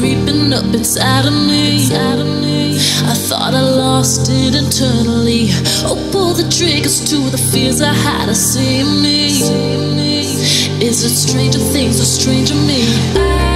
Creeping up inside of me. I thought I lost it internally. Oh, pull the triggers to the fears I had to see me. Is it stranger things or stranger me?